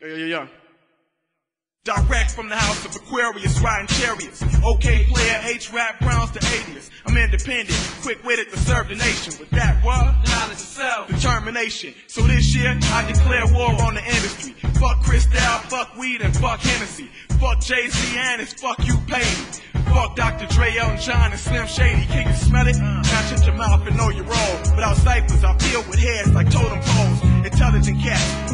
Yeah, yeah, yeah. Direct from the house of Aquarius, riding chariots. Okay, player, H rap Browns to alias. I'm independent, quick witted to serve the nation. With that, what? Knowledge itself, determination. So this year, I declare war on the industry. Fuck Chris Cristal, fuck weed, and fuck Hennessy. Fuck Jay Z and his fuck you pay. Fuck Dr. Dre, Elton John, and Slim Shady. Can you smell it? Now shut your mouth and know you're wrong. Without ciphers, I feel with heads like totem poles. Intelligent cats,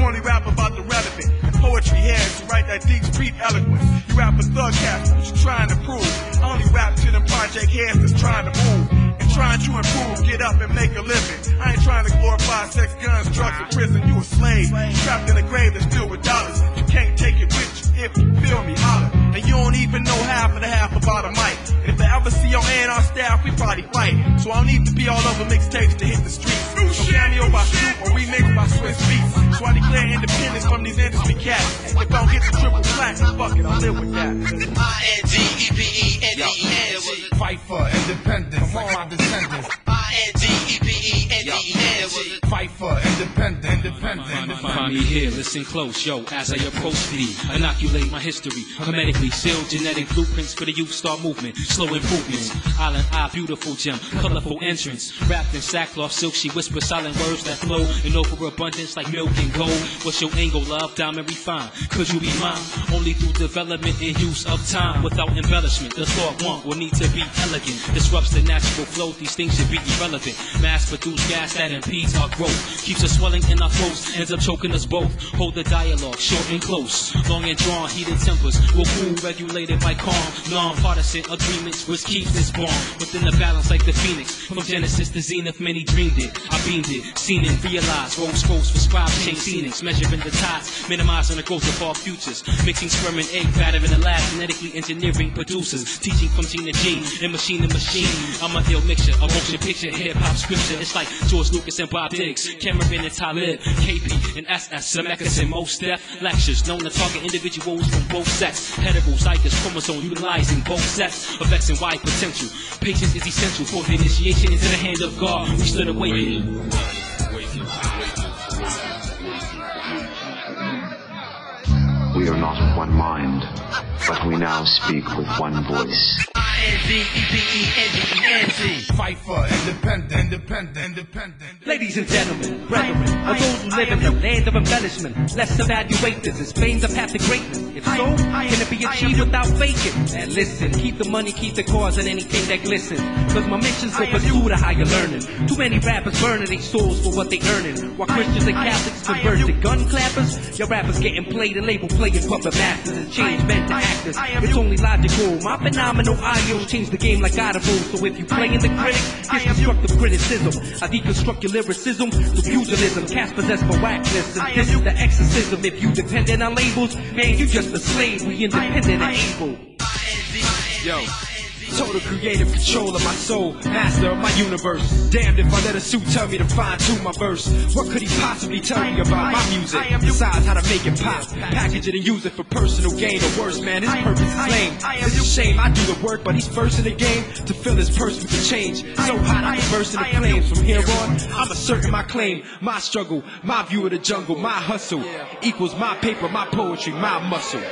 that deep street eloquence. You rap for thug you trying to prove? I only rap to them project heads that's trying to move. And trying to improve, get up and make a living. I ain't trying to glorify sex, guns, drugs, and prison. You a slave, trapped in a grave that's filled with dollars. You can't take it with you if you feel me, holler. And you don't even know half of the half about a mic. And if I ever see your A&R staff, we probably fight. So I don't need to be all over mixtapes to hit the streets. No cameo by Snoop or remix by Swizz Beatz. I declare independence from these industry cats. If I don't get the triple platinum, fuck it, I'll live with that. Fight for independence, for independence, independence. Find me here, listen close, yo, as I approach thee. Inoculate my history, hermetically sealed genetic blueprints for the youth star movement. Slow improvements, island eye, beautiful gem, colorful entrance. Wrapped in sackcloth silk, she whispers silent words that flow in overabundance like milk and gold. What's your angle, love? Diamond refined. Could you be mine? Only through development and use of time. Without embellishment, the thought want will need to be elegant. Disrupts the natural flow, these things should be irrelevant. Mass produced gas that impedes our growth. Keeps us swelling in our throats, ends up choking us both. Hold the dialogue short and close. Long and drawn, heated tempers will cool, regulated by calm. Non-partisan agreements, which keeps this bond within the balance like the phoenix. From Genesis to Zenith, many dreamed it. I beamed it, seen it, realized. Rose scrolls for scribe chain scenics, measuring the tides, minimizing the growth of our futures. Mixing sperm and egg, batter in the lab, genetically engineering producers. Teaching from gene to gene, and machine to machine. I'm a ill mixture, a motion picture, hip hop scripture. It's like George Lucas and Bob Diggs, Cameron and Talib, KP and SS, Zemeckis Mos Def. Lectures known to target individuals from both sexes. Heterozygous chromosome utilizing both sets of X and Y potential. Patience is essential for the initiation into the hand of God. We stood awaiting. We are not of one mind, but we now speak with one voice. I-N-D-E-P-E-N-D-E-N-Z. Fight for independence, independent, independent. Ladies and gentlemen, brethren, are those who live in the land of embellishment, let's evaluate this as Spain's a path to greatness. If so, can it be achieved without faking? And listen, keep the money, keep the cause, and anything that glistens. Cause my mission's to pursue the higher learning. Too many rappers burning their souls for what they earning. While Christians and Catholics convert to gun clappers, your rappers getting played and labeled playing puppet masters and change men to actors. It's only logical. My phenomenal change the game like Audible. So if you playing the critic, it's constructive criticism. I deconstruct your lyricism to pugilism, cast possessed for whackness. And this is the exorcism. If you dependent on labels, man, you just a slave. We independent and able. Yo. Total creative control of my soul, master of my universe. Damned if I let a suit tell me to fine tune my verse. What could he possibly tell me about my music? Besides how to make it pop, package it and use it for personal gain or worse, man. His purpose is lame. It's a shame I do the work, but he's first in the game to fill his purse with the change. So hot I can burst in the flames. From here on, I'm asserting my claim, my struggle, my view of the jungle, my hustle equals my paper, my poetry, my muscle.